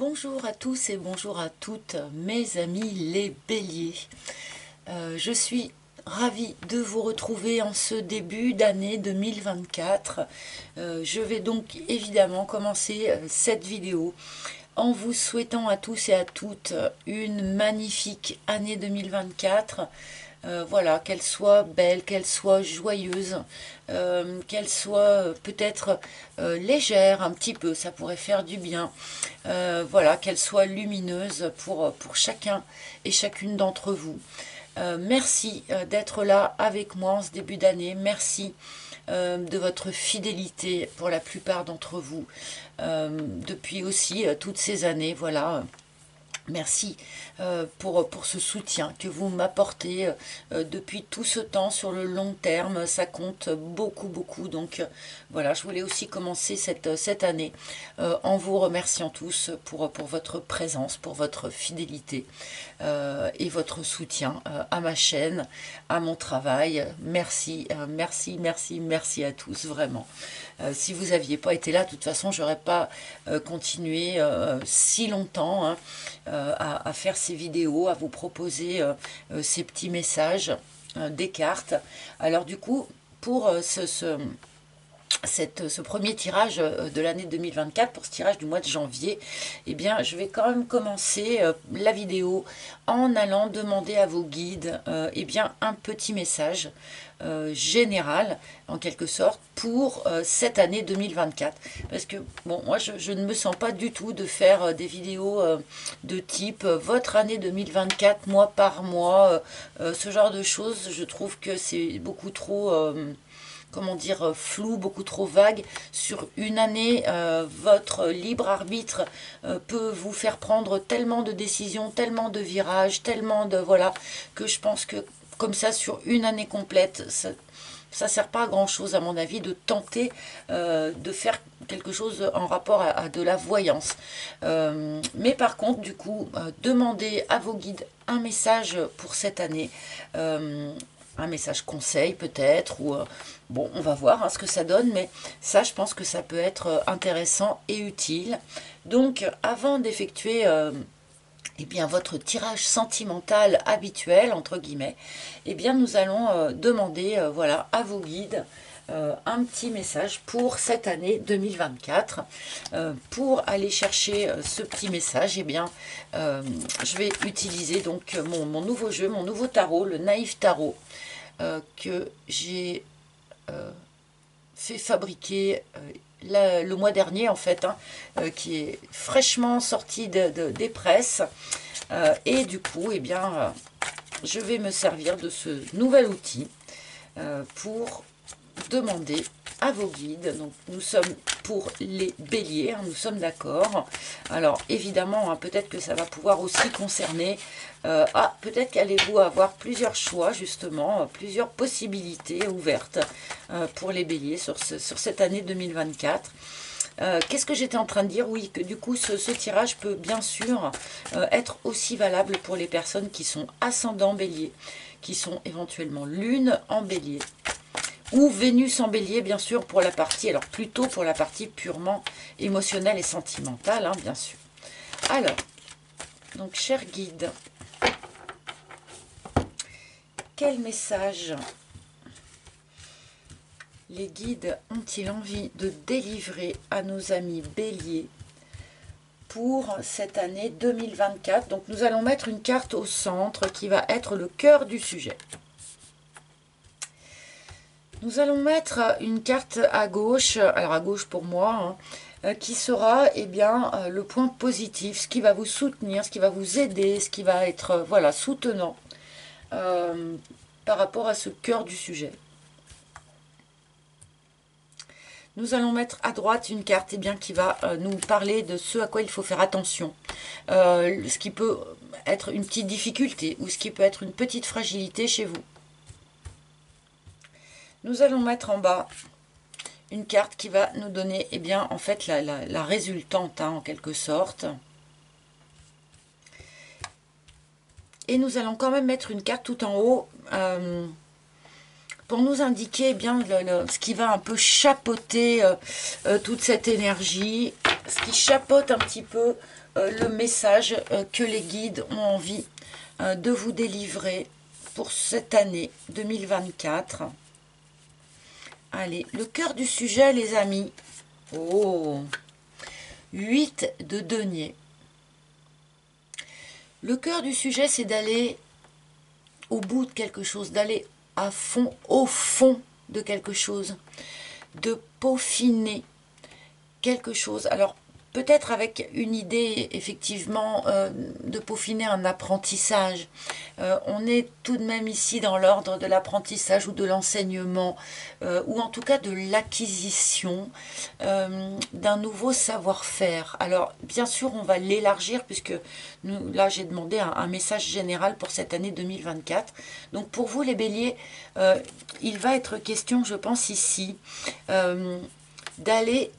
Bonjour à tous et bonjour à toutes mes amis les béliers. Euh, je suis ravie de vous retrouver en ce début d'année 2024. Euh, je vais donc évidemment commencer euh, cette vidéo en vous souhaitant à tous et à toutes une magnifique année 2024 euh, voilà, qu'elle soit belle, qu'elle soit joyeuse, euh, qu'elle soit euh, peut-être légère un petit peu, ça pourrait faire du bien. voilà, qu'elle soit lumineuse pour, pour chacun et chacune d'entre vous. merci d'être là avec moi en ce début d'année. Merci de votre fidélité pour la plupart d'entre vous depuis aussi toutes ces années. Voilà, Merci euh, pour, ce soutien que vous m'apportez euh, euh, depuis tout ce temps sur le long terme. Ça compte beaucoup, beaucoup. Donc voilà, je voulais aussi commencer cette, année en vous remerciant tous pour votre présence, pour votre fidélité et votre soutien à ma chaîne, à mon travail. Merci, merci, merci, merci à tous, vraiment. si vous n'aviez pas été là, de toute façon, j'aurais pas continué si longtemps. Hein. Euh, à, faire ces vidéos, à vous proposer euh, euh, ces petits messages, des cartes. Alors du coup, pour ce premier tirage de l'année 2024, pour ce tirage du mois de janvier, eh bien, je vais quand même commencer la vidéo en allant demander à vos guides eh bien, un petit message euh, général en quelque sorte, pour euh, cette année 2024. Parce que, bon, moi, je, ne me sens pas du tout de faire euh, des vidéos de type votre année 2024, mois par mois, ce genre de choses. Je trouve que c'est beaucoup trop comment dire, flou, beaucoup trop vague. Sur une année, votre libre arbitre peut vous faire prendre tellement de décisions, tellement de virages, tellement de... Voilà, que je pense que comme ça sur une année complète. Ça sert pas à grand chose à mon avis de tenter euh, de faire quelque chose en rapport à, de la voyance. Euh, mais par contre, du coup, euh, demandez à vos guides un message pour cette année. Un message conseil peut-être, ou bon, on va voir hein, ce que ça donne, mais ça, je pense que ça peut être intéressant et utile. Donc, avant d'effectuer eh bien, votre tirage sentimental habituel, entre guillemets, eh bien, nous allons euh, demander euh, voilà, à vos guides euh, un petit message pour cette année 2024. pour aller chercher ce petit message, eh bien, je vais utiliser donc mon, nouveau jeu, mon nouveau tarot, le Naïf Tarot, que j'ai fait fabriquer le mois dernier en fait, hein, euh, qui est fraîchement sorti de, des presses. Euh, et du coup, eh bien, euh, je vais me servir de ce nouvel outil pour demander à vos guides. Donc nous sommes pour les béliers, hein, nous sommes d'accord. Alors évidemment, hein, peut-être que ça va pouvoir aussi concerner... Euh, ah, peut-être qu'allez-vous avoir plusieurs choix justement, plusieurs possibilités ouvertes euh, pour les béliers sur, sur cette année 2024. Euh, qu'est-ce que j'étais en train de dire? Oui, que du coup, ce, ce tirage peut bien sûr être aussi valable pour les personnes qui sont ascendants bélier, qui sont éventuellement lune en bélier, ou Vénus en bélier, bien sûr, pour la partie, alors plutôt pour la partie purement émotionnelle et sentimentale, hein, bien sûr. Alors, donc, cher guide, quel message les guides ont-ils envie de délivrer à nos amis béliers pour cette année 2024 Donc, nous allons mettre une carte au centre qui va être le cœur du sujet. Nous allons mettre une carte à gauche, alors à gauche pour moi, hein, euh, qui sera eh bien, euh, le point positif, ce qui va vous soutenir, ce qui va vous aider, ce qui va être euh, voilà, soutenant par rapport à ce cœur du sujet. Nous allons mettre à droite une carte eh bien, qui va nous parler de ce à quoi il faut faire attention. ce qui peut être une petite difficulté ou ce qui peut être une petite fragilité chez vous. Nous allons mettre en bas une carte qui va nous donner, eh bien, en fait, la, résultante, hein, en quelque sorte. Et nous allons quand même mettre une carte tout en haut euh, pour nous indiquer eh bien ce qui va un peu chapeauter euh, euh, toute cette énergie. ce qui chapeaute un petit peu le message que les guides ont envie de vous délivrer pour cette année 2024. Allez, le cœur du sujet, les amis. Oh 8 de denier. Le cœur du sujet, c'est d'aller au bout de quelque chose, d'aller à fond, au fond de quelque chose, de peaufiner quelque chose. Alors, peut-être avec une idée effectivement euh, de peaufiner un apprentissage. Euh, on est tout de même ici dans l'ordre de l'apprentissage ou de l'enseignement, euh, ou en tout cas de l'acquisition d'un nouveau savoir-faire. Alors bien sûr on va l'élargir puisque nous, là j'ai demandé un, un, message général pour cette année 2024. Donc pour vous les béliers, il va être question je pense ici d'aller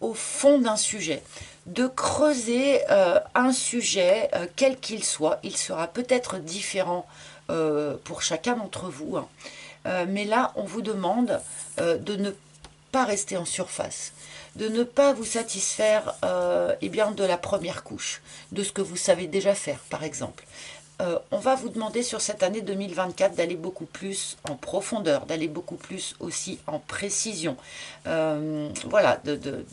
au fond d'un sujet, de creuser euh, un sujet, euh, quel qu'il soit. Il sera peut-être différent euh, pour chacun d'entre vous. Hein. mais là, on vous demande de ne pas rester en surface, de ne pas vous satisfaire eh bien, de la première couche, de ce que vous savez déjà faire, par exemple. on va vous demander sur cette année 2024 d'aller beaucoup plus en profondeur, d'aller beaucoup plus aussi en précision. voilà, de de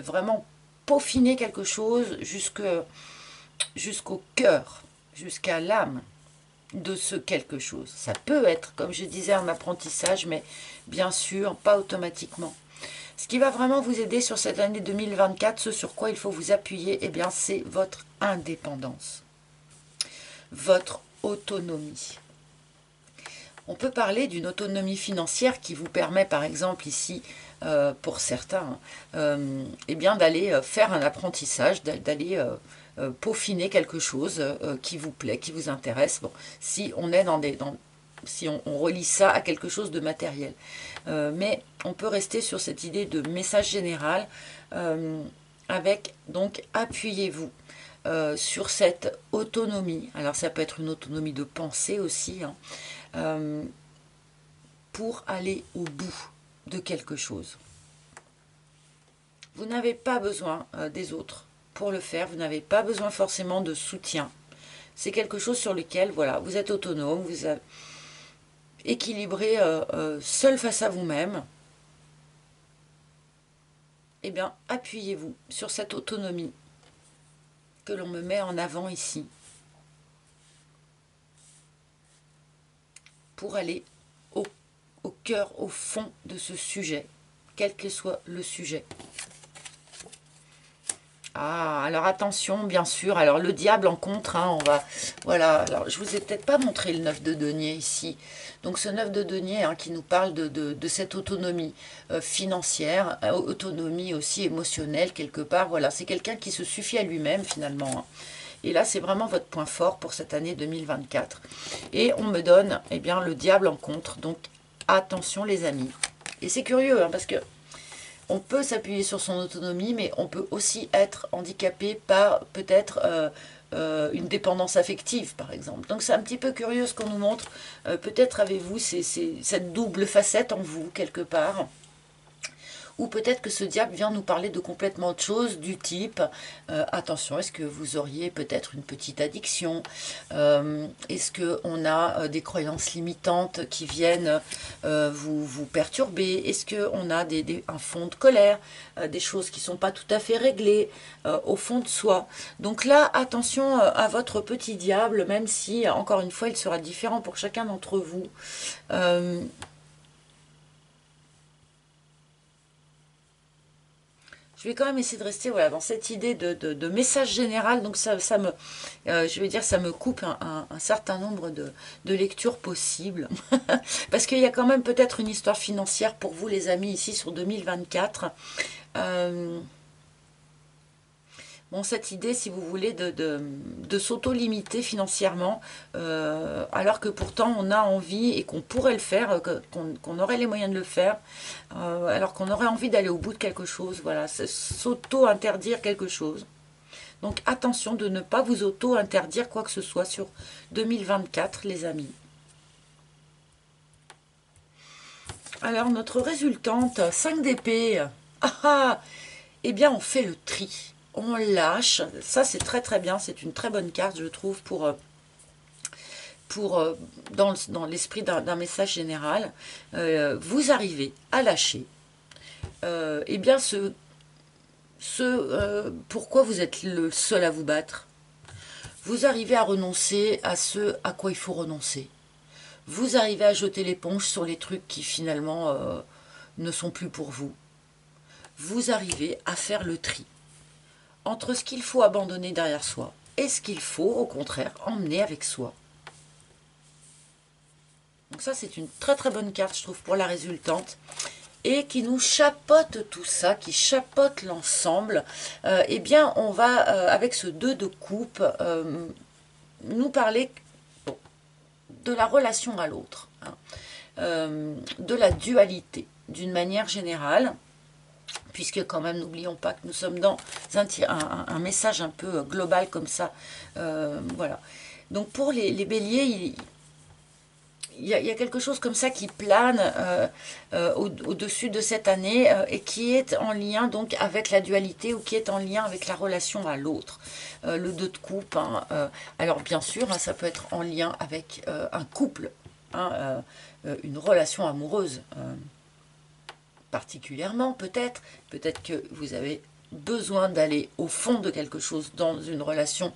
vraiment peaufiner quelque chose jusqu'au cœur, jusqu'à l'âme de ce quelque chose. Ça peut être, comme je disais, un apprentissage, mais bien sûr, pas automatiquement. Ce qui va vraiment vous aider sur cette année 2024, ce sur quoi il faut vous appuyer, eh bien, c'est votre indépendance, votre autonomie. On peut parler d'une autonomie financière qui vous permet, par exemple, ici, euh, pour certains, euh, eh d'aller euh, faire un apprentissage, d'aller peaufiner quelque chose qui vous plaît, qui vous intéresse. Bon, si on est dans des, si on, relie ça à quelque chose de matériel, mais on peut rester sur cette idée de message général avec donc appuyez-vous sur cette autonomie. Alors ça peut être une autonomie de pensée aussi, hein, pour aller au bout de quelque chose. Vous n'avez pas besoin euh, des autres pour le faire, vous n'avez pas besoin forcément de soutien. C'est quelque chose sur lequel voilà, vous êtes autonome, vous êtes équilibré euh, euh, seul face à vous-même. Eh bien, appuyez-vous sur cette autonomie que l'on me met en avant ici pour aller au cœur, au fond de ce sujet, quel que soit le sujet. Ah, alors attention, bien sûr. Alors, le diable en contre, hein, on va... Voilà, alors je vous ai peut-être pas montré le 9 de denier ici. Donc, ce 9 de denier hein, qui nous parle de, cette autonomie euh, financière, euh, autonomie aussi émotionnelle, quelque part. Voilà, c'est quelqu'un qui se suffit à lui-même, finalement. Hein. Et là, c'est vraiment votre point fort pour cette année 2024. Et on me donne, eh bien, le diable en contre. Donc, Attention les amis. Et c'est curieux hein, parce que on peut s'appuyer sur son autonomie, mais on peut aussi être handicapé par peut-être euh, euh, une dépendance affective, par exemple. Donc c'est un petit peu curieux ce qu'on nous montre. Euh, peut-être avez-vous cette double facette en vous, quelque part. Ou peut-être que ce diable vient nous parler de complètement autre chose, du type, euh, attention, est-ce que vous auriez peut-être une petite addiction? Euh, Est-ce qu'on a euh, des croyances limitantes qui viennent vous, vous perturber? Est-ce qu'on a des, un fond de colère Des choses qui ne sont pas tout à fait réglées au fond de soi? Donc là, attention à votre petit diable, même si, encore une fois, il sera différent pour chacun d'entre vous. Je vais quand même essayer de rester voilà, dans cette idée de, message général. Donc ça, ça me, euh, je vais dire, ça me coupe un, certain nombre de, lectures possibles. Parce qu'il y a quand même peut-être une histoire financière pour vous les amis ici sur 2024. Euh, cette idée, si vous voulez, de, de, s'auto-limiter financièrement, euh, alors que pourtant on a envie et qu'on pourrait le faire, qu'on aurait les moyens de le faire, euh, alors qu'on aurait envie d'aller au bout de quelque chose, voilà, s'auto-interdire quelque chose. Donc attention de ne pas vous auto-interdire quoi que ce soit sur 2024, les amis. Alors, notre résultante, 5 d'épée. Ah, ah eh bien on fait le tri. On lâche. Ça c'est très très bien. C'est une très bonne carte je trouve pour... Euh, euh, dans, l'esprit d'un message général, euh, vous arrivez à lâcher eh bien ce, ce pourquoi vous êtes le seul à vous battre? Vous arrivez à renoncer à ce à quoi il faut renoncer. Vous arrivez à jeter l'éponge sur les trucs qui finalement ne sont plus pour vous vous arrivez à faire le tri entre ce qu'il faut abandonner derrière soi et ce qu'il faut, au contraire, emmener avec soi. Donc ça, c'est une très très bonne carte, je trouve, pour la résultante. Et qui nous chapote tout ça, qui chapote l'ensemble. Euh, eh bien, on va, euh, avec ce 2 de coupe, euh, nous parler de la relation à l'autre. Hein. de la dualité, d'une manière générale puisque quand même, n'oublions pas que nous sommes dans un, message un peu global comme ça. Euh, voilà. Donc pour les, béliers, il, y a, quelque chose comme ça qui plane euh, euh, au-dessus de cette année et qui est en lien donc avec la dualité ou qui est en lien avec la relation à l'autre. le deux de coupe, hein, alors bien sûr, hein, ça peut être en lien avec un couple, hein, une relation amoureuse particulièrement peut-être, peut-être que vous avez besoin d'aller au fond de quelque chose dans une relation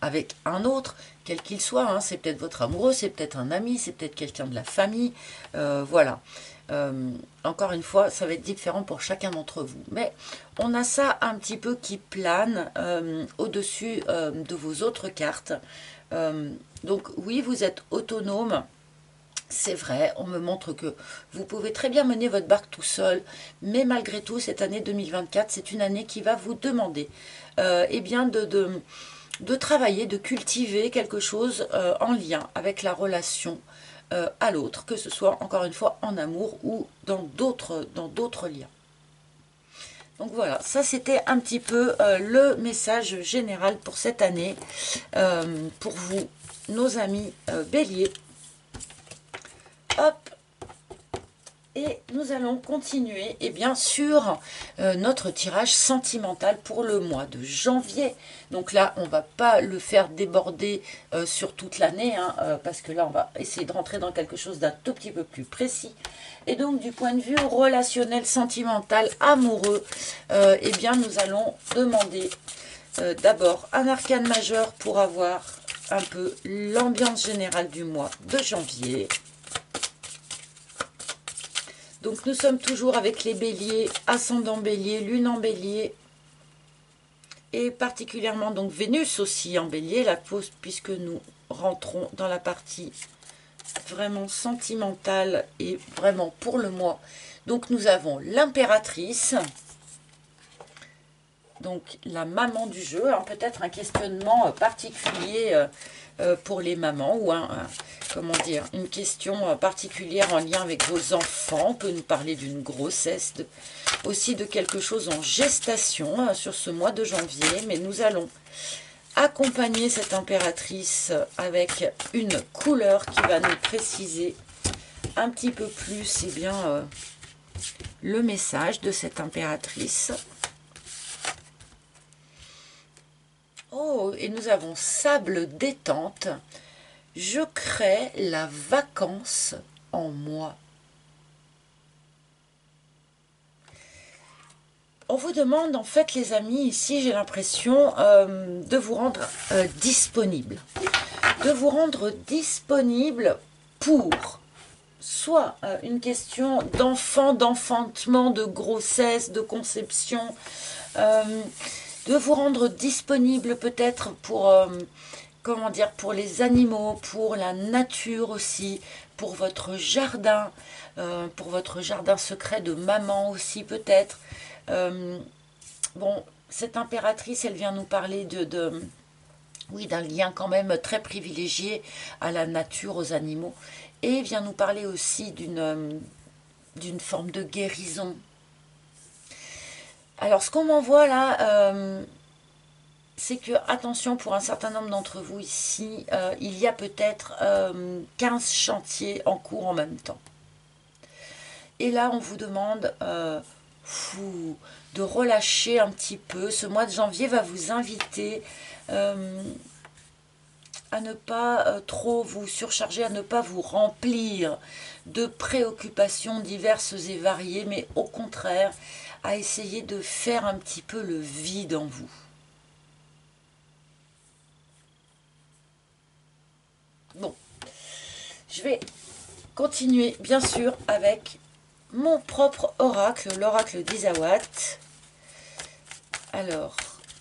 avec un autre, quel qu'il soit, hein. c'est peut-être votre amoureux, c'est peut-être un ami, c'est peut-être quelqu'un de la famille, euh, voilà. Euh, encore une fois, ça va être différent pour chacun d'entre vous. Mais on a ça un petit peu qui plane euh, au-dessus de vos autres cartes. donc oui, vous êtes autonome, c'est vrai, on me montre que vous pouvez très bien mener votre barque tout seul, mais malgré tout, cette année 2024, c'est une année qui va vous demander euh, eh bien de, travailler, de cultiver quelque chose euh, en lien avec la relation euh, à l'autre, que ce soit encore une fois en amour ou dans d'autres liens. Donc voilà, ça c'était un petit peu le message général pour cette année, pour vous, nos amis béliers. Hop et nous allons continuer et bien sûr euh, notre tirage sentimental pour le mois de janvier. Donc là, on va pas le faire déborder euh, sur toute l'année, hein, euh, parce que là, on va essayer de rentrer dans quelque chose d'un tout petit peu plus précis. Et donc, du point de vue relationnel, sentimental, amoureux, eh bien, nous allons demander d'abord un arcane majeur pour avoir un peu l'ambiance générale du mois de janvier. Donc nous sommes toujours avec les béliers, ascendant bélier, lune en bélier, et particulièrement donc Vénus aussi en bélier, la pause puisque nous rentrons dans la partie vraiment sentimentale et vraiment pour le mois. Donc nous avons l'impératrice, donc la maman du jeu, hein, peut-être un questionnement particulier euh, euh, pour les mamans ou un, comment dire, une question euh, particulière en lien avec vos enfants. On peut nous parler d'une grossesse, aussi de quelque chose en gestation sur ce mois de janvier. Mais nous allons accompagner cette impératrice avec une couleur qui va nous préciser un petit peu plus eh bien, euh, le message de cette impératrice. Oh, et nous avons sable détente. Je crée la vacance en moi. On vous demande en fait les amis, ici j'ai l'impression euh, de vous rendre euh, disponible. De vous rendre disponible pour soit euh, une question d'enfant, d'enfantement, de grossesse, de conception, de vous rendre disponible peut-être pour, euh, comment dire, pour les animaux, pour la nature aussi, pour votre jardin, euh, pour votre jardin secret de maman aussi peut-être. Euh, bon, cette impératrice, elle vient nous parler de, de oui, d'un lien quand même très privilégié à la nature, aux animaux, et vient nous parler aussi d'une d'une forme de guérison alors, ce qu'on m'envoie là, euh, c'est que, attention, pour un certain nombre d'entre vous ici, euh, il y a peut-être 15 euh, chantiers en cours en même temps. Et là, on vous demande de relâcher un petit peu. Ce mois de janvier va vous inviter à ne pas trop vous surcharger, à ne pas vous remplir de préoccupations diverses et variées, mais au contraire, à essayer de faire un petit peu le vide en vous. Bon, je vais continuer bien sûr avec mon propre oracle, l'oracle d'Isawat. Alors,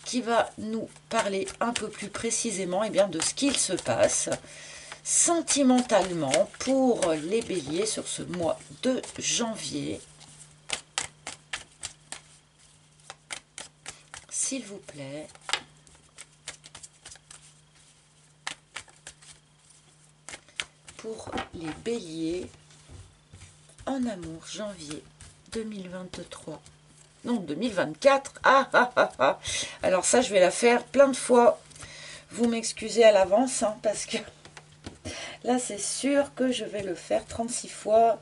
qui va nous parler un peu plus précisément et eh bien, de ce qu'il se passe sentimentalement pour les béliers sur ce mois de janvier. S'il vous plaît. Pour les béliers en amour, janvier 2023. Non, 2024. Ah, ah, ah, ah. Alors ça, je vais la faire plein de fois. Vous m'excusez à l'avance, hein, parce que là, c'est sûr que je vais le faire 36 fois.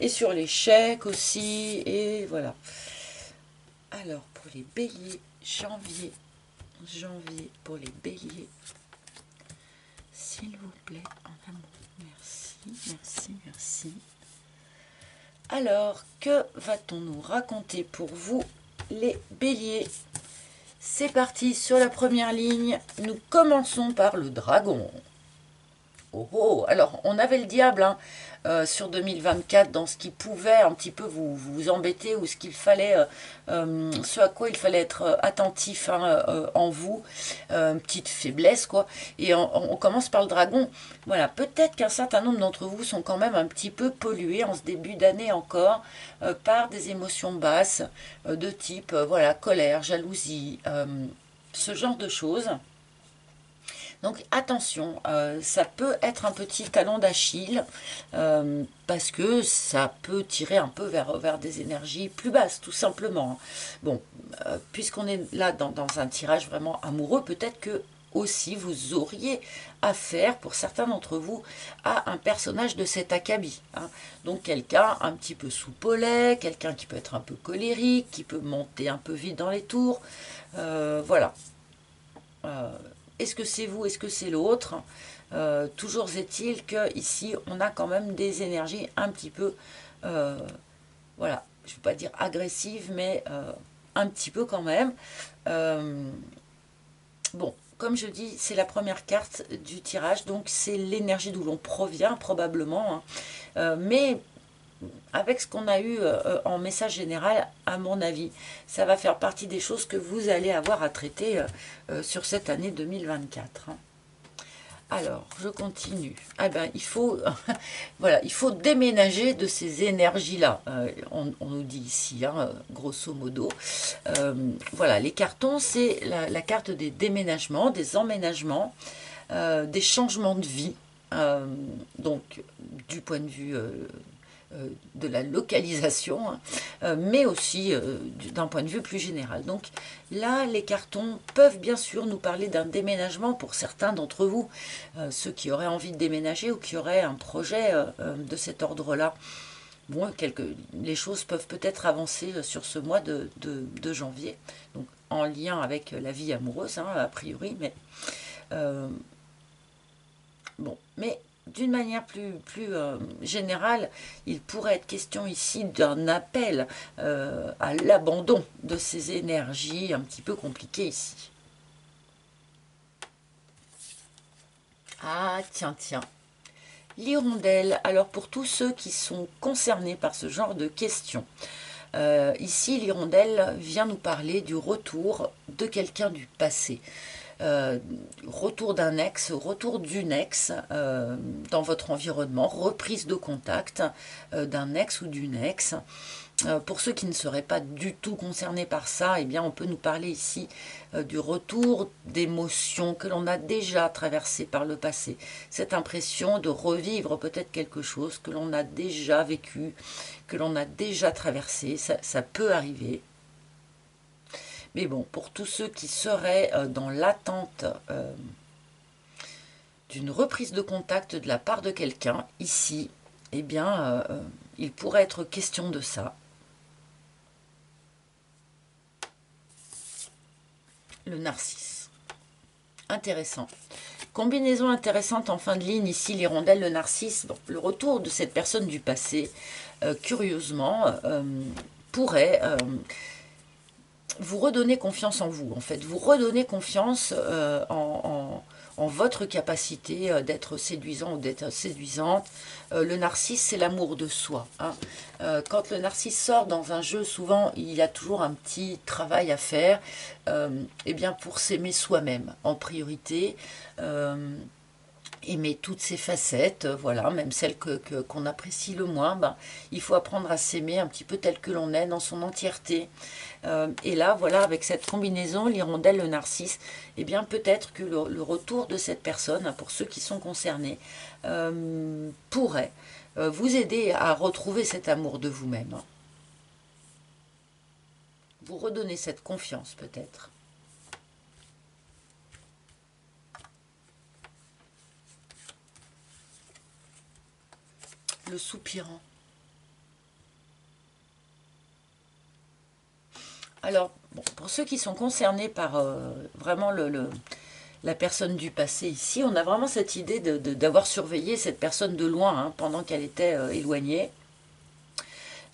Et sur les chèques aussi. Et voilà. Alors, pour les béliers, janvier. Janvier pour les béliers. S'il vous plaît, en amour. Merci, merci, merci. Alors, que va-t-on nous raconter pour vous, les béliers? C'est parti, sur la première ligne, nous commençons par le dragon. Oh, oh alors on avait le diable hein, euh, sur 2024 dans ce qui pouvait un petit peu vous, vous embêter ou ce qu'il fallait, euh, euh, ce à quoi il fallait être attentif hein, en vous, petite faiblesse quoi. Et on, commence par le dragon. Voilà, peut-être qu'un certain nombre d'entre vous sont quand même un petit peu pollués en ce début d'année encore par des émotions basses de type voilà colère, jalousie, ce genre de choses. Donc attention, euh, ça peut être un petit talon d'Achille euh, parce que ça peut tirer un peu vers, vers des énergies plus basses, tout simplement. Bon, euh, puisqu'on est là dans, un tirage vraiment amoureux, peut-être que aussi vous auriez affaire, pour certains d'entre vous, à un personnage de cet acabit. Hein. Donc quelqu'un un petit peu soupolé, quelqu'un qui peut être un peu colérique, qui peut monter un peu vite dans les tours. voilà. Est-ce que c'est vous Est-ce que c'est l'autre? Euh, Toujours est-il qu'ici, on a quand même des énergies un petit peu, euh, voilà, je ne vais pas dire agressives, mais euh, un petit peu quand même. bon, comme je dis, c'est la première carte du tirage, donc c'est l'énergie d'où l'on provient probablement. Hein. mais avec ce qu'on a eu euh, en message général, à mon avis, ça va faire partie des choses que vous allez avoir à traiter euh, euh, sur cette année 2024. Hein. Alors, je continue. Ah ben, il faut, voilà, il faut déménager de ces énergies-là. on, nous dit ici, hein, grosso modo. voilà, les cartons, c'est la, carte des déménagements, des emménagements, des changements de vie. donc, du point de vue de la localisation, hein, euh, mais aussi euh, d'un point de vue plus général. Donc là, les cartons peuvent bien sûr nous parler d'un déménagement pour certains d'entre vous, ceux qui auraient envie de déménager ou qui auraient un projet de cet ordre-là. Bon, quelques, les choses peuvent peut-être avancer sur ce mois de, janvier, donc en lien avec la vie amoureuse, hein, a priori, mais bon, mais d'une manière plus, plus euh, générale, il pourrait être question ici d'un appel euh, à l'abandon de ces énergies un petit peu compliquées ici. Ah, tiens, tiens. L'hirondelle, alors pour tous ceux qui sont concernés par ce genre de questions, euh, ici l'hirondelle vient nous parler du retour de quelqu'un du passé. Euh, retour d'un ex, retour d'une ex euh, dans votre environnement, reprise de contact euh, d'un ex ou d'une ex. pour ceux qui ne seraient pas du tout concernés par ça, eh bien, on peut nous parler ici du retour d'émotions que l'on a déjà traversées par le passé. Cette impression de revivre peut-être quelque chose que l'on a déjà vécu, que l'on a déjà traversé, ça peut arriver. Mais bon, pour tous ceux qui seraient euh, dans l'attente euh, d'une reprise de contact de la part de quelqu'un, ici, eh bien, euh, il pourrait être question de ça. le narcisse. Intéressant. Combinaison intéressante en fin de ligne, ici l'hirondelle, le narcisse. le retour de cette personne du passé, curieusement, pourrait vous redonner confiance en vous, en fait. Vous redonner confiance en, en votre capacité euh, d'être séduisant ou d'être séduisante. Euh, le narcisse, c'est l'amour de soi. Hein. Euh, quand le narcisse sort dans un jeu, souvent, il a toujours un petit travail à faire eh bien, pour s'aimer soi-même en priorité aimer toutes ses facettes, voilà, même celles qu'on apprécie le moins, ben, il faut apprendre à s'aimer un petit peu tel que l'on est dans son entièreté. Euh, et là, voilà, avec cette combinaison, l'hirondelle, le narcisse, eh bien peut-être que le, retour de cette personne, pour ceux qui sont concernés, euh, pourrait euh, vous aider à retrouver cet amour de vous-même. Vous redonner cette confiance peut-être. Soupirant. Alors, pour ceux qui sont concernés par euh, vraiment le, la personne du passé ici, on a vraiment cette idée d'avoir surveillé cette personne de loin hein, pendant qu'elle était euh, éloignée.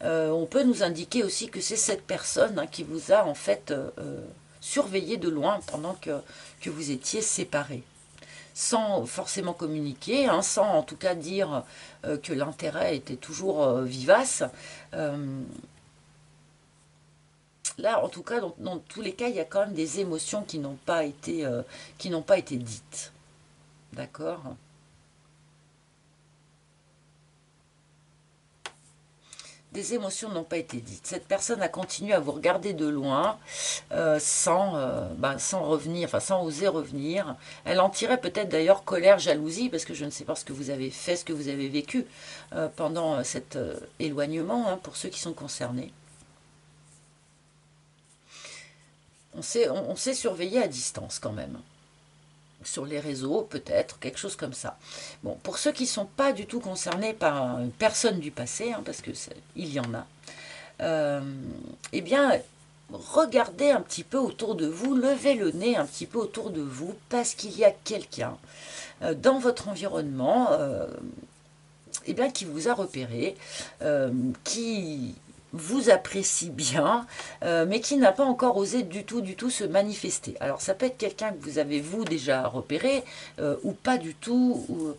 Euh, on peut nous indiquer aussi que c'est cette personne hein, qui vous a en fait surveillé de loin pendant que, que vous étiez séparés sans forcément communiquer, hein, sans en tout cas dire que l'intérêt était toujours vivace là, en tout cas, dans, tous les cas, il y a quand même des émotions qui n'ont pas été, euh, qui n'ont pas été dites. D'accord? Des émotions n'ont pas été dites. Cette personne a continué à vous regarder de loin euh, sans, euh, bah, sans revenir, sans oser revenir. Elle en tirait peut-être d'ailleurs colère, jalousie, parce que je ne sais pas ce que vous avez fait, ce que vous avez vécu pendant cet éloignement, hein, pour ceux qui sont concernés. on sait, on, surveiller à distance quand même. Sur les réseaux, peut-être, quelque chose comme ça. Bon, pour ceux qui ne sont pas du tout concernés par une personne du passé, hein, parce que il y en a, euh, eh bien, regardez un petit peu autour de vous, levez le nez un petit peu autour de vous, parce qu'il y a quelqu'un euh, dans votre environnement euh, eh bien, qui vous a repéré, qui vous apprécie bien, euh, mais qui n'a pas encore osé du tout, du tout se manifester. Alors ça peut être quelqu'un que vous avez vous déjà repéré, euh, ou pas du tout, ou,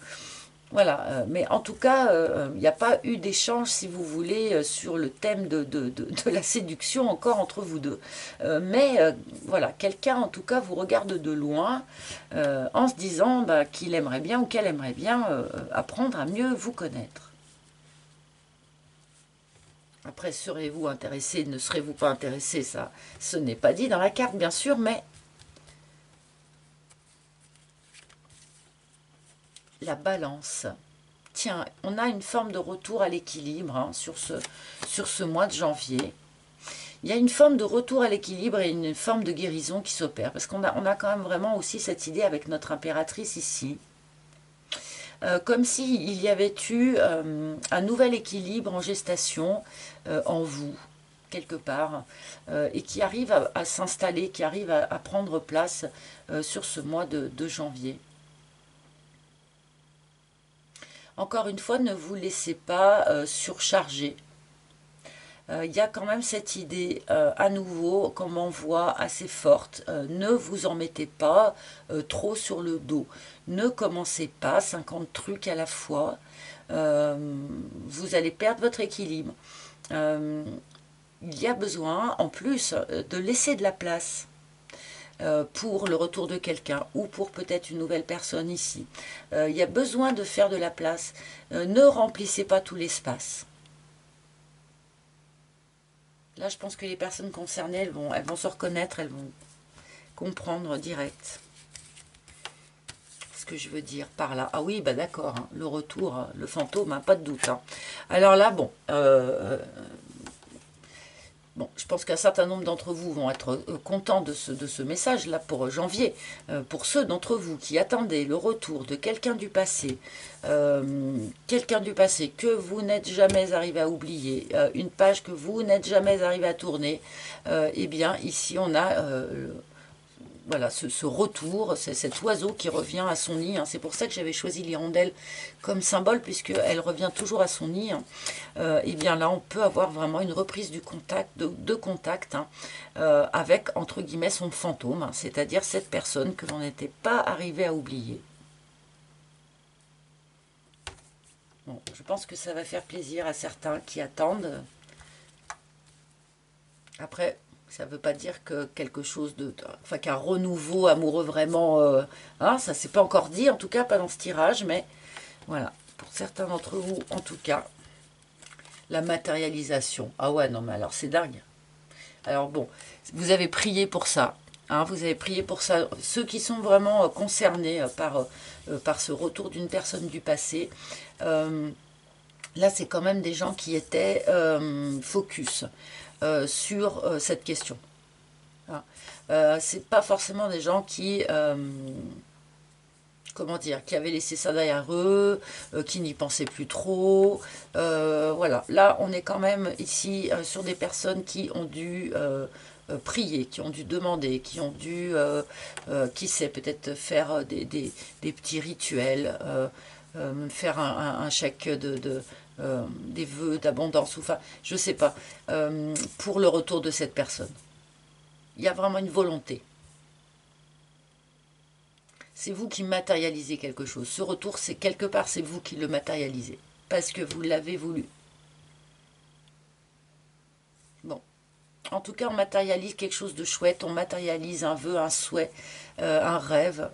voilà, euh, mais en tout cas, il n'y a pas eu d'échange, si vous voulez, sur le thème de, de, la séduction encore entre vous deux. mais voilà, quelqu'un en tout cas vous regarde de loin en se disant bah, qu'il aimerait bien ou qu'elle aimerait bien apprendre à mieux vous connaître. Après, serez-vous intéressé, ne serez-vous pas intéressé Ça, ce n'est pas dit dans la carte, bien sûr, mais la balance. Tiens, on a une forme de retour à l'équilibre hein, sur, ce, mois de janvier. Il y a une forme de retour à l'équilibre et une forme de guérison qui s'opère. Parce qu'on a, a quand même vraiment aussi cette idée avec notre impératrice ici. Euh, comme s'il y avait eu euh, un nouvel équilibre en gestation euh, en vous, quelque part, et qui arrive à, s'installer, qui arrive à, prendre place sur ce mois de, janvier. Encore une fois, ne vous laissez pas surcharger il y a quand même cette idée à nouveau, comme on voit, assez forte. ne vous en mettez pas trop sur le dos ne commencez pas 50 trucs à la fois. Euh, vous allez perdre votre équilibre. Euh, il y a besoin, en plus, de laisser de la place euh, pour le retour de quelqu'un ou pour peut-être une nouvelle personne ici. il y a besoin de faire de la place. ne remplissez pas tout l'espace. Là, je pense que les personnes concernées, elles vont, elles vont se reconnaître, elles vont comprendre direct je veux dire par là Ah oui, bah d'accord, hein, le retour, hein, le fantôme, hein, pas de doute. Alors là, bon, euh, bon, je pense qu'un certain nombre d'entre vous vont être euh, contents de ce, de ce message-là pour janvier. Euh, pour ceux d'entre vous qui attendaient le retour de quelqu'un du passé, quelqu'un du passé que vous n'êtes jamais arrivé à oublier, une page que vous n'êtes jamais arrivé à tourner, eh bien, ici, on a voilà, ce, retour, c'est cet oiseau qui revient à son nid. Hein. C'est pour ça que j'avais choisi l'hirondelle comme symbole, puisqu'elle revient toujours à son nid. Hein. Euh, et bien là, on peut avoir vraiment une reprise du contact, de, contact hein, euh, avec, entre guillemets, son fantôme, c'est-à-dire cette personne que l'on n'était pas arrivé à oublier. Bon, je pense que ça va faire plaisir à certains qui attendent. Après, ça ne veut pas dire que quelque chose de... Enfin, qu'un renouveau amoureux vraiment... Euh, hein, ça s'est pas encore dit, en tout cas pas dans ce tirage, mais voilà. Pour certains d'entre vous, en tout cas, la matérialisation. Ah ouais, non, mais alors c'est dingue. Alors bon, vous avez prié pour ça. Hein, vous avez prié pour ça. Ceux qui sont vraiment euh, concernés euh, par, par ce retour d'une personne du passé, là, c'est quand même des gens qui étaient focus. Euh, sur euh, cette question. Hein. Euh, c'est pas forcément des gens qui comment dire, qui avaient laissé ça derrière eux, qui n'y pensaient plus trop. voilà, là on est quand même ici sur des personnes qui ont dû prier, qui ont dû demander, qui ont dû, qui sait, peut-être faire des, petits rituels, faire un, chèque de, euh, des vœux d'abondance, ou enfin, je sais pas, euh, pour le retour de cette personne. Il y a vraiment une volonté. C'est vous qui matérialisez quelque chose. Ce retour, c'est quelque part, c'est vous qui le matérialisez, parce que vous l'avez voulu. Bon. En tout cas, on matérialise quelque chose de chouette, on matérialise un vœu, un souhait, euh, un rêve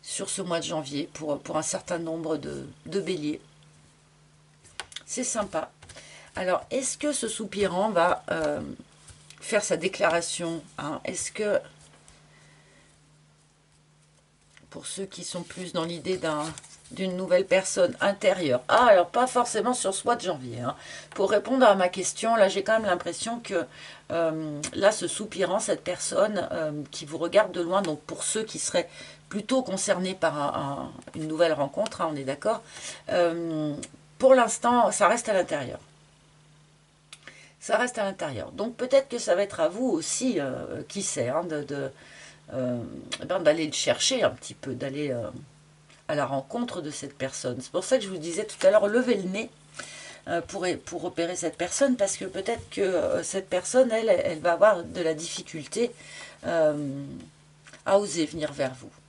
sur ce mois de janvier pour, un certain nombre de béliers. C'est sympa. Alors, est-ce que ce soupirant va euh, faire sa déclaration hein? Est-ce que, pour ceux qui sont plus dans l'idée d'une nouvelle personne intérieure? Ah, alors pas forcément sur ce mois de janvier. Hein. Pour répondre à ma question, là j'ai quand même l'impression que euh, là ce soupirant, cette personne euh, qui vous regarde de loin, donc pour ceux qui seraient plutôt concernés par une nouvelle rencontre, hein, on est d'accord, pour l'instant, ça reste à l'intérieur. Ça reste à l'intérieur. Donc peut-être que ça va être à vous aussi, euh, qui sait, hein, euh, eh ben, d'aller le chercher un petit peu, d'aller euh, à la rencontre de cette personne. C'est pour ça que je vous disais tout à l'heure, levez le nez pour, pour repérer cette personne, parce que peut-être que cette personne, elle, elle va avoir de la difficulté à oser venir vers vous.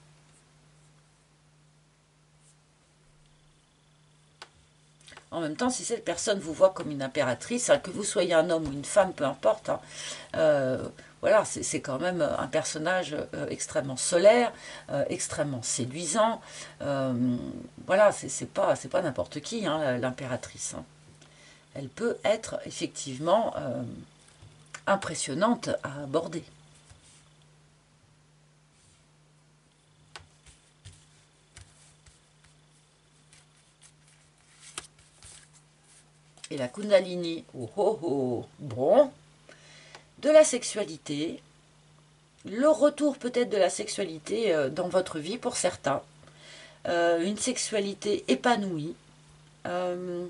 En même temps, si cette personne vous voit comme une impératrice, hein, que vous soyez un homme ou une femme, peu importe, hein, euh, voilà, c'est quand même un personnage euh, extrêmement solaire, euh, extrêmement séduisant. voilà, c'est pas, pas n'importe qui, hein, l'impératrice. Elle peut être effectivement impressionnante à aborder. La Kundalini, bon, de la sexualité, le retour peut-être de la sexualité euh, dans votre vie pour certains, euh, une sexualité épanouie, euh,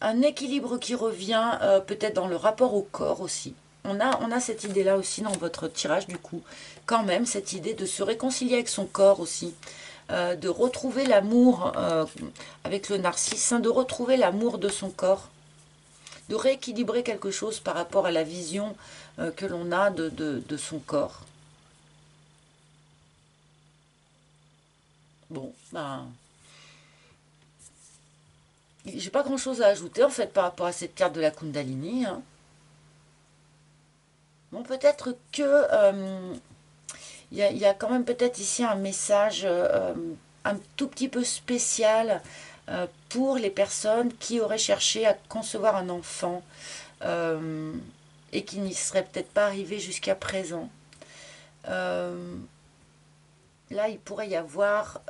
un équilibre qui revient peut-être dans le rapport au corps aussi. On a, on a cette idée-là aussi dans votre tirage du coup, quand même, cette idée de se réconcilier avec son corps aussi, euh, de retrouver l'amour euh, avec le narcisse, hein, de retrouver l'amour de son corps, de rééquilibrer quelque chose par rapport à la vision euh, que l'on a de, son corps. Bon, ben... J'ai pas grand chose à ajouter en fait par rapport à cette carte de la Kundalini. Hein. Bon, peut-être que il y, a, quand même peut-être ici un message euh, un tout petit peu spécial euh, pour les personnes qui auraient cherché à concevoir un enfant euh, et qui n'y seraient peut-être pas arrivées jusqu'à présent. là, il pourrait y avoir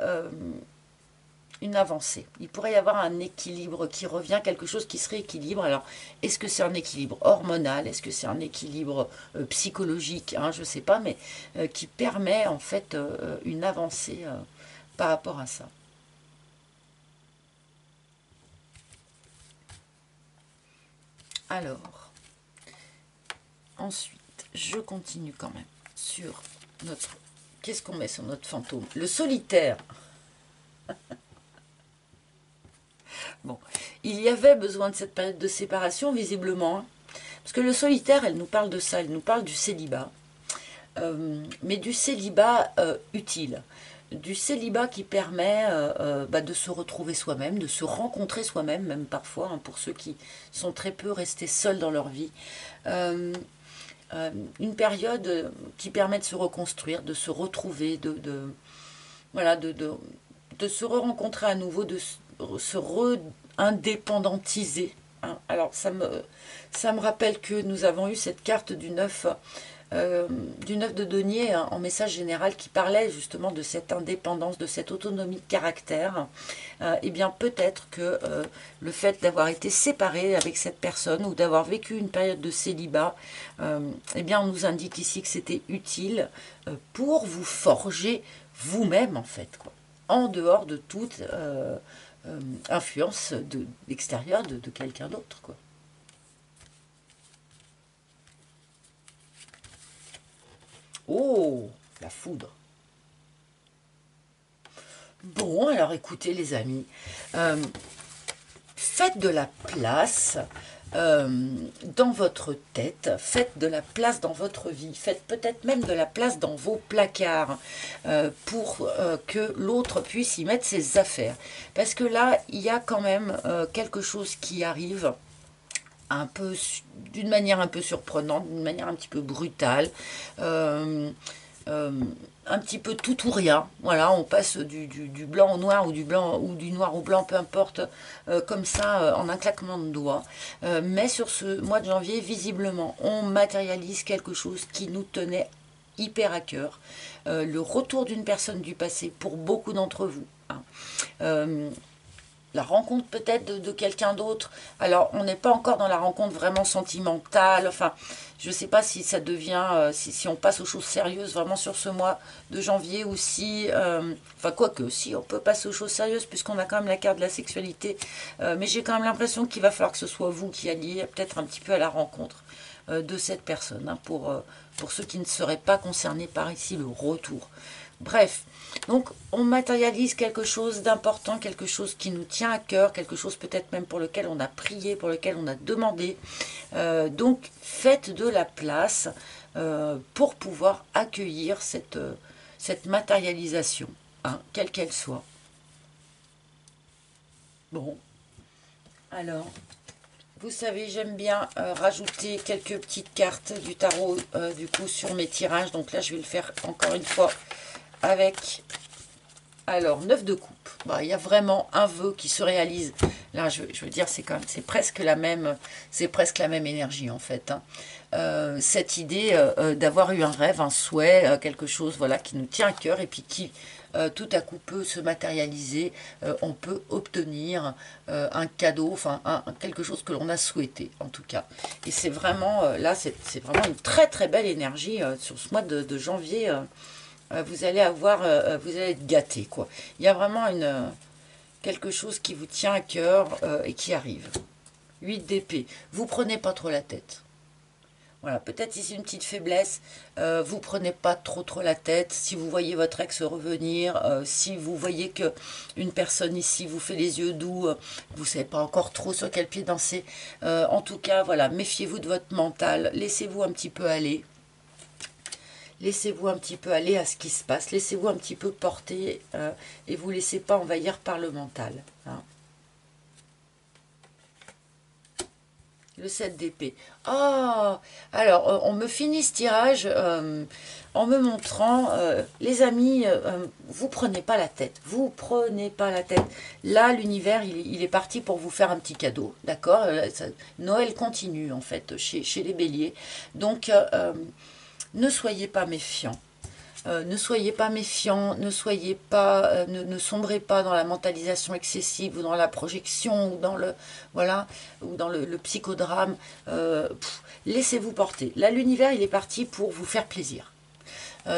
une avancée. Il pourrait y avoir un équilibre qui revient, quelque chose qui se rééquilibre. Alors, est-ce que c'est un équilibre hormonal? Est-ce que c'est un équilibre euh, psychologique hein, Je ne sais pas, mais euh, qui permet en fait euh, une avancée par rapport à ça. Alors, ensuite, je continue quand même sur notre... Qu'est-ce qu'on met sur notre fantôme? Le solitaire. bon, il y avait besoin de cette période de séparation, visiblement. Hein. parce que le solitaire, elle nous parle de ça, elle nous parle du célibat. Euh, mais du célibat euh, utile du célibat qui permet euh, bah, de se retrouver soi-même, de se rencontrer soi-même, même parfois, hein, pour ceux qui sont très peu restés seuls dans leur vie. une période qui permet de se reconstruire, de se retrouver, de, se re-rencontrer à nouveau, de se re-indépendantiser. Hein. Alors, ça me, ça me rappelle que nous avons eu cette carte du 9 euh, du neuf de Denier hein, en message général qui parlait justement de cette indépendance, de cette autonomie de caractère, euh, eh bien peut-être que euh, le fait d'avoir été séparé avec cette personne ou d'avoir vécu une période de célibat, eh bien on nous indique ici que c'était utile pour vous forger vous-même en fait, en dehors de toute influence de, extérieure de, de quelqu'un d'autre. quoi. Oh, la foudre. Bon, alors écoutez les amis, euh, faites de la place euh, dans votre tête, faites de la place dans votre vie, faites peut-être même de la place dans vos placards euh, pour que l'autre puisse y mettre ses affaires. Parce que là, il y a quand même quelque chose qui arrive d'une manière un peu surprenante, d'une manière un petit peu brutale, euh, euh, un petit peu tout ou rien. Voilà, on passe du, blanc au noir ou du blanc ou du noir au blanc, peu importe, euh, comme ça en un claquement de doigts. mais sur ce mois de janvier, visiblement, on matérialise quelque chose qui nous tenait hyper à cœur. le retour d'une personne du passé pour beaucoup d'entre vous. Hein la rencontre peut-être de, quelqu'un d'autre. Alors, on n'est pas encore dans la rencontre vraiment sentimentale. Enfin, je ne sais pas si ça devient, euh, si, on passe aux choses sérieuses vraiment sur ce mois de janvier ou si, euh, enfin, quoique, si on peut passer aux choses sérieuses puisqu'on a quand même la carte de la sexualité. Euh, mais j'ai quand même l'impression qu'il va falloir que ce soit vous qui alliez peut-être un petit peu à la rencontre de cette personne, hein, pour, pour ceux qui ne seraient pas concernés par ici le retour. Bref, donc on matérialise quelque chose d'important, quelque chose qui nous tient à cœur, quelque chose peut-être même pour lequel on a prié, pour lequel on a demandé. Euh, donc faites de la place euh, pour pouvoir accueillir cette, euh, cette matérialisation, hein, quelle qu'elle soit. Bon, alors, vous savez, j'aime bien rajouter quelques petites cartes du tarot du coup sur mes tirages. Donc là, je vais le faire encore une fois avec, alors, 9 de coupe. Bah, il y a vraiment un vœu qui se réalise. Là, je, veux dire, c'est quand c'est presque la même, c'est presque la même énergie en fait. Hein. Euh, cette idée euh, euh, d'avoir eu un rêve, un souhait, quelque chose, voilà, qui nous tient à cœur et puis qui tout à coup peut se matérialiser. on peut obtenir un cadeau, enfin quelque chose que l'on a souhaité en tout cas. Et c'est vraiment là, c'est vraiment une très très belle énergie sur ce mois de, janvier vous allez avoir, euh, euh, vous allez être gâté, quoi. Il y a vraiment une, quelque chose qui vous tient à cœur et qui arrive. 8 d'épée. Vous prenez pas trop la tête. Voilà, peut-être ici une petite faiblesse, euh, vous prenez pas trop trop la tête, si vous voyez votre ex revenir, si vous voyez que une personne ici vous fait les yeux doux, vous savez pas encore trop sur quel pied danser, en tout cas, voilà, méfiez-vous de votre mental, laissez-vous un petit peu aller, laissez-vous un petit peu aller à ce qui se passe, laissez-vous un petit peu porter euh, et vous laissez pas envahir par le mental. Hein. Le 7 d'épée. Oh Alors, euh, on me finit ce tirage euh, en me montrant, les amis, vous prenez pas la tête. Vous prenez pas la tête. Là, l'univers, il, est parti pour vous faire un petit cadeau. D'accord? Noël continue, en fait, chez, chez les béliers. Donc, ne soyez pas méfiants. Euh, ne soyez pas méfiants, ne soyez pas, euh, ne, sombrez pas dans la mentalisation excessive ou dans la projection ou dans le voilà ou dans le, psychodrame. Euh, laissez-vous porter. Là, l'univers, il est parti pour vous faire plaisir.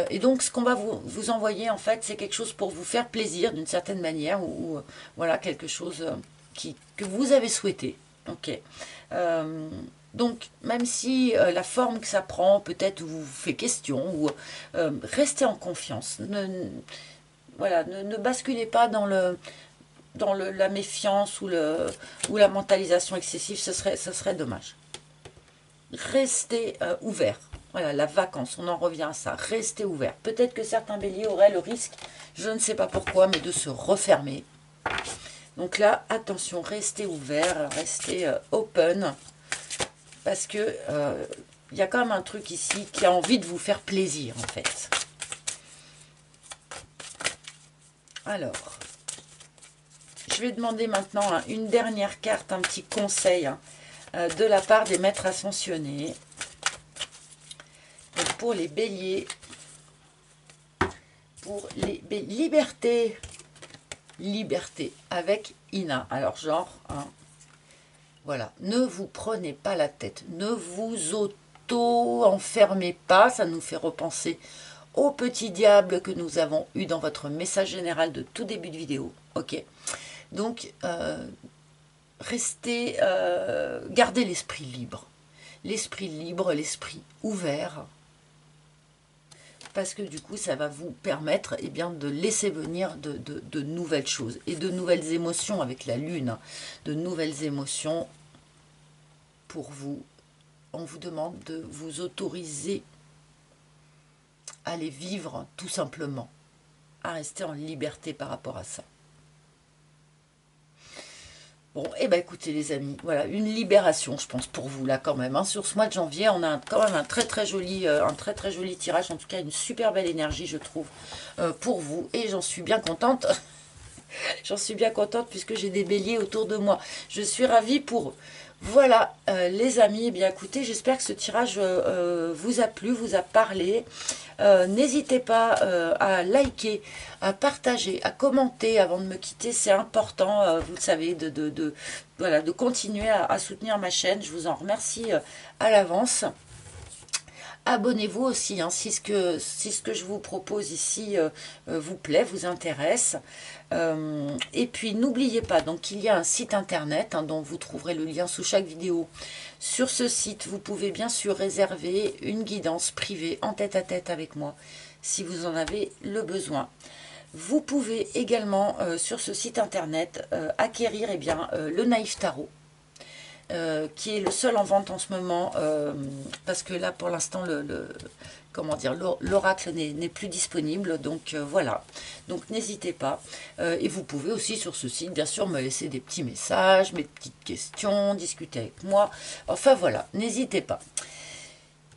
et donc, ce qu'on va vous, envoyer, en fait, c'est quelque chose pour vous faire plaisir d'une certaine manière ou, voilà quelque chose que vous avez souhaité. Ok. Donc, même si euh, la forme que ça prend peut-être vous fait question, ou euh, restez en confiance. Ne, voilà, ne, basculez pas dans, le, dans la méfiance ou, le, la mentalisation excessive, ce serait, ce serait dommage. Restez euh, ouvert. Voilà, la vacance, on en revient à ça. Restez ouvert. Peut-être que certains béliers auraient le risque, je ne sais pas pourquoi, mais de se refermer. Donc là, attention, restez ouvert, restez open parce que il euh, y a quand même un truc ici qui a envie de vous faire plaisir en fait. Alors, je vais demander maintenant une dernière carte, un petit conseil hein, euh, de la part des maîtres ascensionnés. pour les béliers, pour les libertés, liberté avec Ina. Alors genre, hein, voilà, ne vous prenez pas la tête, ne vous auto-enfermez pas, ça nous fait repenser au petit diable que nous avons eu dans votre message général de tout début de vidéo, ok. Donc, euh, restez, euh, gardez l'esprit libre, l'esprit libre, l'esprit ouvert, parce que du coup, ça va vous permettre eh de laisser venir de, nouvelles choses et de nouvelles émotions avec la lune, de nouvelles émotions pour vous. On vous demande de vous autoriser à les vivre tout simplement, à rester en liberté par rapport à ça. Bon, eh ben écoutez les amis, voilà, une libération, je pense, pour vous là quand même. Hein. Sur ce mois de janvier, on a quand même un très très joli, euh, un très très joli tirage, en tout cas une super belle énergie, je trouve, euh, pour vous. Et j'en suis bien contente. j'en suis bien contente puisque j'ai des béliers autour de moi. Je suis ravie pour eux. Voilà, euh, les amis, eh bien écoutez, j'espère que ce tirage vous a plu, vous a parlé. Euh, n'hésitez pas euh, à liker, à partager, à commenter avant de me quitter. C'est important, euh, vous le savez, de continuer à, soutenir ma chaîne. Je vous en remercie à l'avance. Abonnez-vous aussi hein, si, ce que, je vous propose ici vous plaît, vous intéresse. et puis n'oubliez pas, donc il y a un site internet hein, dont vous trouverez le lien sous chaque vidéo sur ce site, vous pouvez bien sûr réserver une guidance privée en tête-à-tête avec moi, si vous en avez le besoin. Vous pouvez également, euh, sur ce site internet, euh, acquérir eh euh, le Naïf Tarot, qui est le seul en vente en ce moment, parce que là, pour l'instant, le, comment dire, l'oracle n'est plus disponible. Donc euh, voilà, donc n'hésitez pas. Euh, et vous pouvez aussi sur ce site, bien sûr, me laisser des petits messages, mes petites questions, discuter avec moi. Enfin voilà, n'hésitez pas.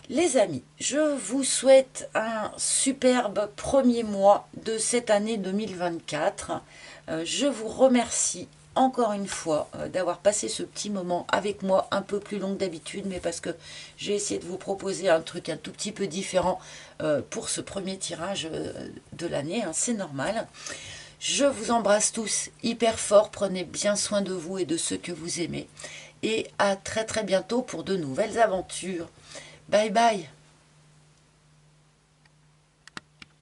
Les amis, je vous souhaite un superbe premier mois de cette année 2024. Euh, je vous remercie encore une fois euh, d'avoir passé ce petit moment avec moi un peu plus long que d'habitude, mais parce que j'ai essayé de vous proposer un truc un tout petit peu différent euh, pour ce premier tirage euh, de l'année, hein, c'est normal. Je vous embrasse tous hyper fort, prenez bien soin de vous et de ceux que vous aimez. Et à très très bientôt pour de nouvelles aventures. Bye bye